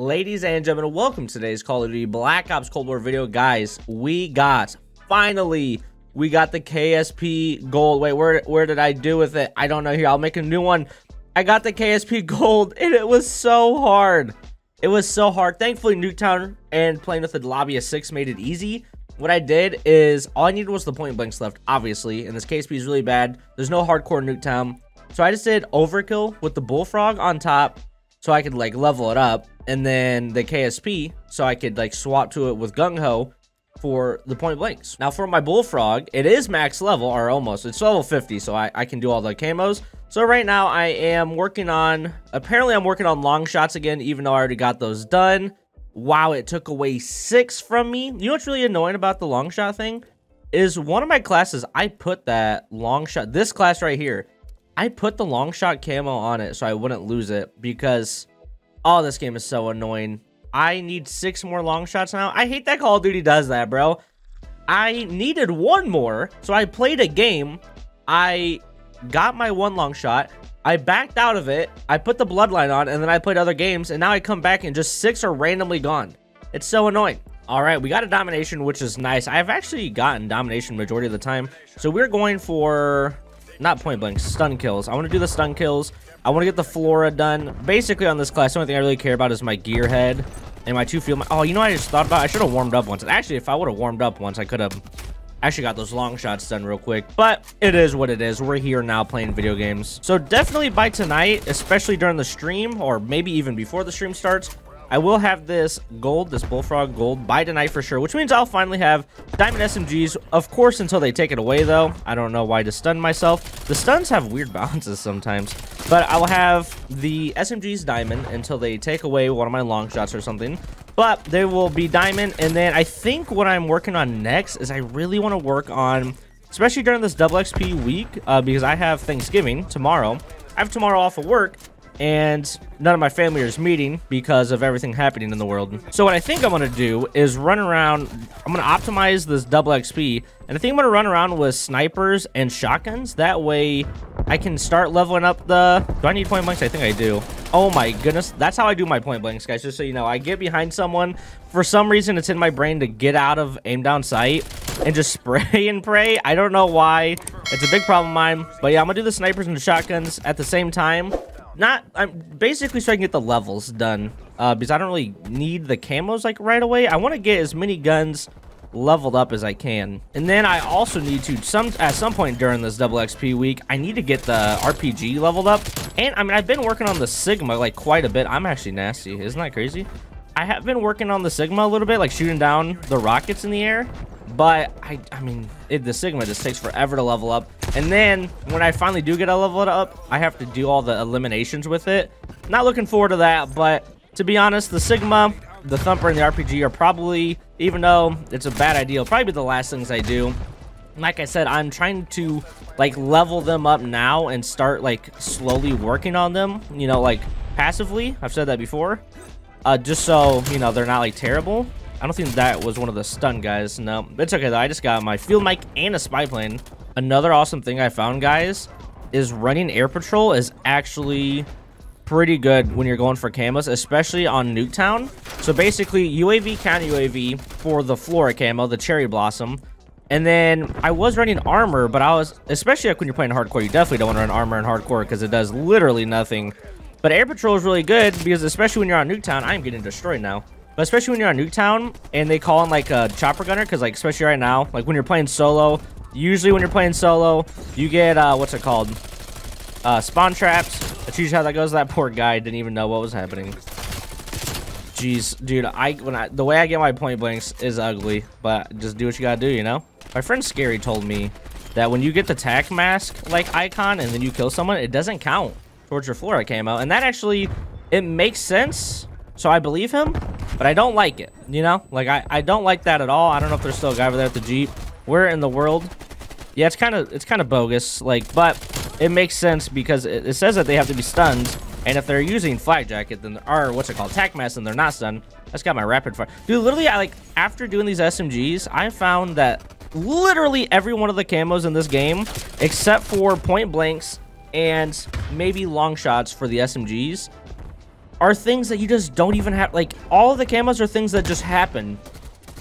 Ladies and gentlemen, welcome to today's Call of Duty Black Ops Cold War video. Guys, we got, finally, we got the KSP Gold. Wait, where, where did I do with it? I don't know here. I'll make a new one. I got the KSP Gold, and it was so hard. It was so hard. Thankfully, Nuketown and playing with the lobby of six made it easy. What I did is, all I needed was the point blanks left, obviously, and this KSP is really bad. There's no hardcore Nuketown. So I just did overkill with the Bullfrog on top, so I could like level it up and then the KSP so I could like swap to it with Gung Ho for the point blanks. Now for my Bullfrog, it is max level or almost. It's level 50 so I, I can do all the camos. So right now I am working on, apparently I'm working on long shots again even though I already got those done. Wow, it took away six from me. You know what's really annoying about the long shot thing? Is one of my classes, I put that long shot, this class right here, I put the long shot camo on it so I wouldn't lose it because, oh, this game is so annoying. I need six more long shots now. I hate that Call of Duty does that, bro. I needed one more, so I played a game. I got my one long shot. I backed out of it. I put the bloodline on, and then I played other games, and now I come back and just six are randomly gone. It's so annoying. All right, we got a domination, which is nice. I've actually gotten domination majority of the time. So we're going for not point blank, stun kills. I want to do the stun kills. I want to get the Flora done. Basically, on this class, the only thing I really care about is my gear head and my two field. Oh, you know what I just thought about? I should have warmed up once. Actually, if I would have warmed up once, I could have actually got those long shots done real quick. But it is what it is. We're here now playing video games. So definitely by tonight, especially during the stream, or maybe even before the stream starts, I will have this gold, this Bullfrog gold by tonight for sure, which means I'll finally have Diamond SMGs, of course, until they take it away, though. I don't know why to stun myself. The stuns have weird balances sometimes, but I will have the SMGs Diamond until they take away one of my long shots or something. But they will be Diamond, and then I think what I'm working on next is I really want to work on, especially during this double XP week, uh, because I have Thanksgiving tomorrow. I have tomorrow off of work, and none of my family is meeting because of everything happening in the world. So what I think I'm going to do is run around, I'm going to optimize this double XP, and I think I'm going to run around with snipers and shotguns. That way I can start leveling up the... Do I need point blanks? I think I do. Oh my goodness. That's how I do my point blanks, guys, just so you know. I get behind someone. For some reason, it's in my brain to get out of aim down sight and just spray and pray. I don't know why. It's a big problem of mine. But yeah, I'm going to do the snipers and the shotguns at the same time not I'm basically so I can get the levels done uh, because I don't really need the camos like right away. I want to get as many guns leveled up as I can. And then I also need to some at some point during this double XP week, I need to get the RPG leveled up. And I mean, I've been working on the Sigma like quite a bit. I'm actually nasty. Isn't that crazy? I have been working on the Sigma a little bit, like shooting down the rockets in the air. But, I, I mean, it, the Sigma just takes forever to level up. And then, when I finally do get a level up, I have to do all the eliminations with it. Not looking forward to that, but to be honest, the Sigma, the Thumper, and the RPG are probably, even though it's a bad idea, probably be the last things I do. Like I said, I'm trying to, like, level them up now and start, like, slowly working on them, you know, like, passively. I've said that before. Uh, just so, you know, they're not, like, terrible. I don't think that was one of the stun guys. No, it's okay though. I just got my field mic and a spy plane. Another awesome thing I found, guys, is running air patrol is actually pretty good when you're going for camos, especially on Nuketown. So basically, UAV counter UAV for the Flora camo, the Cherry Blossom. And then I was running armor, but I was, especially like when you're playing hardcore, you definitely don't want to run armor in hardcore because it does literally nothing. But air patrol is really good because especially when you're on Nuketown, I'm getting destroyed now. But especially when you're on Nuketown and they call in like a chopper gunner, because like especially right now, like when you're playing solo, usually when you're playing solo, you get uh what's it called? Uh spawn traps. That's usually how that goes. That poor guy didn't even know what was happening. Jeez, dude, I when I the way I get my point blanks is ugly, but just do what you gotta do, you know? My friend Scary told me that when you get the tac mask like icon and then you kill someone, it doesn't count towards your Flora camo. And that actually it makes sense. So I believe him, but I don't like it, you know? Like, I, I don't like that at all. I don't know if there's still a guy over there at the Jeep. Where in the world? Yeah, it's kind of it's kind of bogus, like, but it makes sense because it, it, says that they have to be stunned, and if they're using flak jacket, then or what's it called, tac mask, and they're not stunned. That's got my rapid fire. Dude, literally, I like after doing these SMGs, I found that literally every one of the camos in this game, except for point blanks and maybe long shots for the SMGs, are things that you just don't even have. Like, all the camos are things that just happen.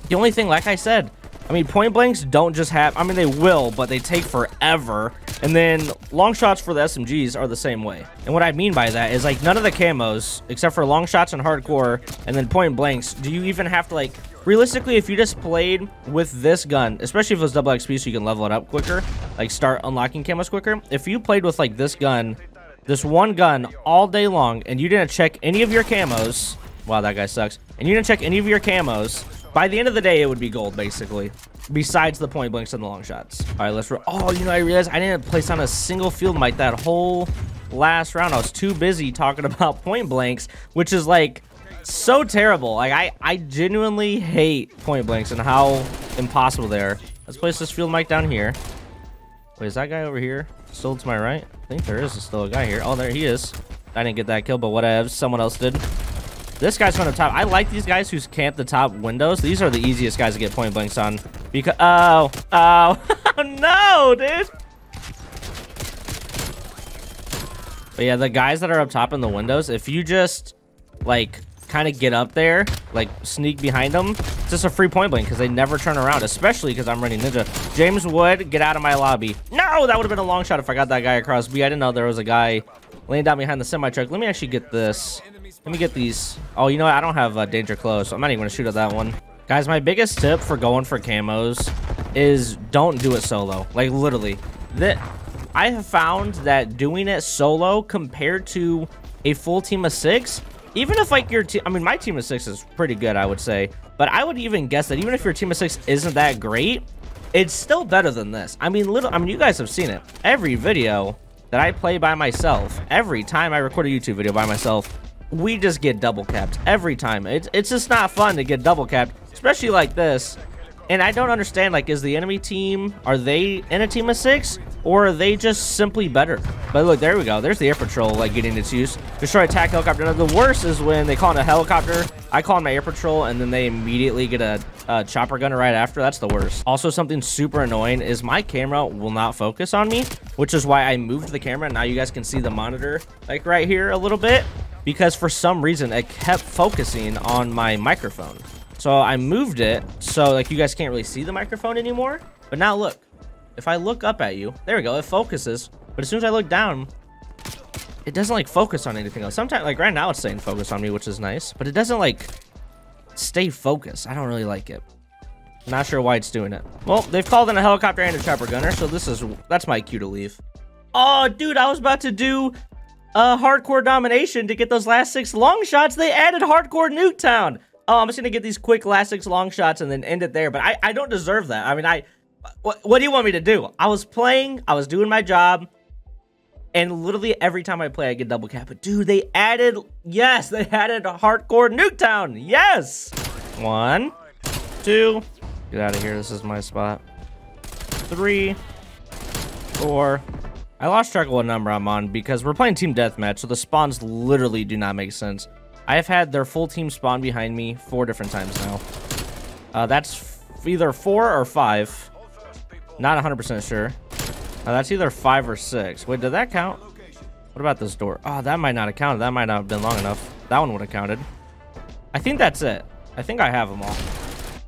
The only thing, like I said, I mean, point blanks don't just have, I mean, they will, but they take forever. And then long shots for the SMGs are the same way. And what I mean by that is like none of the camos, except for long shots and hardcore, and then point blanks, do you even have to like, realistically, if you just played with this gun, especially if it was double XP so you can level it up quicker, like start unlocking camos quicker, if you played with like this gun, this one gun all day long, and you didn't check any of your camos, wow, that guy sucks, and you didn't check any of your camos, by the end of the day, it would be gold, basically. Besides the point blanks and the long shots. All right, let's... Oh, you know, I realized I didn't place on a single field mic that whole last round. I was too busy talking about point blanks, which is, like, so terrible. Like, I, I genuinely hate point blanks and how impossible they are. Let's place this field mic down here. Wait, is that guy over here still to my right? I think there is still a guy here. Oh, there he is. I didn't get that kill, but whatever. Someone else did. This guy's on the top. I like these guys who's camp the top windows. These are the easiest guys to get point blanks on. Because, oh, oh, no, dude. But yeah, the guys that are up top in the windows, if you just, like, kind of get up there, like, sneak behind them, it's just a free point blank because they never turn around, especially because I'm running Ninja. James Wood, get out of my lobby. No, that would have been a long shot if I got that guy across B. I didn't know there was a guy laying down behind the semi-truck. Let me actually get this. Let me get these. Oh, you know what? I don't have uh, danger close, so I'm not even going to shoot at that one. Guys, my biggest tip for going for camos is don't do it solo. Like, literally. That I have found that doing it solo compared to a full team of six, even if, like, your team... I mean, my team of six is pretty good, I would say. But I would even guess that even if your team of six isn't that great, it's still better than this. I mean, little... I mean, you guys have seen it. Every video that I play by myself, every time I record a YouTube video by myself, we just get double capped every time. It's, it's just not fun to get double capped, especially like this. And I don't understand, like, is the enemy team, are they in a team of six? Or are they just simply better? But look, there we go. There's the air patrol, like, getting its use. Destroy attack helicopter. Now, the worst is when they call it a helicopter. I call them air patrol, and then they immediately get a, a chopper gunner right after. That's the worst. Also, something super annoying is my camera will not focus on me, which is why I moved the camera. Now you guys can see the monitor, like, right here a little bit because for some reason it kept focusing on my microphone. So I moved it so like you guys can't really see the microphone anymore. But now look, if I look up at you, there we go, it focuses. But as soon as I look down, it doesn't like focus on anything else. Sometimes like right now it's saying focus on me, which is nice, but it doesn't like stay focused. I don't really like it. Not sure why it's doing it. Well, they've called in a helicopter and a chopper gunner, so this is that's my cue to leave. Oh, dude, I was about to do uh, hardcore domination to get those last six long shots. They added hardcore Nuketown. Oh, I'm just gonna get these quick last six long shots and then end it there. But I, I don't deserve that. I mean, I, what, what do you want me to do? I was playing, I was doing my job, and literally every time I play, I get double cap. But dude, they added, yes, they added hardcore Nuketown. Yes. One, two, get out of here. This is my spot. Three, four, I lost track of what number I'm on because we're playing team deathmatch, so the spawns literally do not make sense. I have had their full team spawn behind me four different times now. Uh, that's either four or five. Not 100% sure. Uh, that's either five or six. Wait, did that count? What about this door? Oh, that might not have counted. That might not have been long enough. That one would have counted. I think that's it. I think I have them all.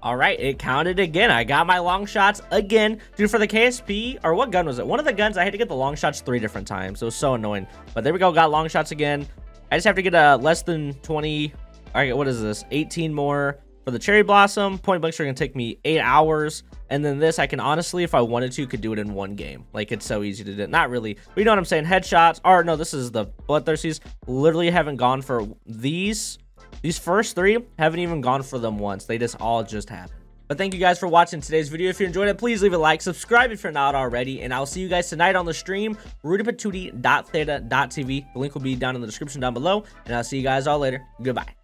All right, it counted again. I got my long shots again. Dude, for the KSP, or what gun was it? One of the guns, I had to get the long shots three different times. It was so annoying. But there we go, got long shots again. I just have to get a less than 20, all right, what is this? 18 more for the Cherry Blossom. Point blanks are to take me eight hours. And then this, I can honestly, if I wanted to, could do it in one game. Like, it's so easy to do. Not really. But you know what I'm saying? Headshots. Or, no, this is the Bloodthirsties. Literally haven't gone for these these first three haven't even gone for them once. They just all just happened. But thank you guys for watching today's video. If you enjoyed it, please leave a like, subscribe if you're not already, and I'll see you guys tonight on the stream, rudeypatudey.theta.tv. The link will be down in the description down below, and I'll see you guys all later. Goodbye.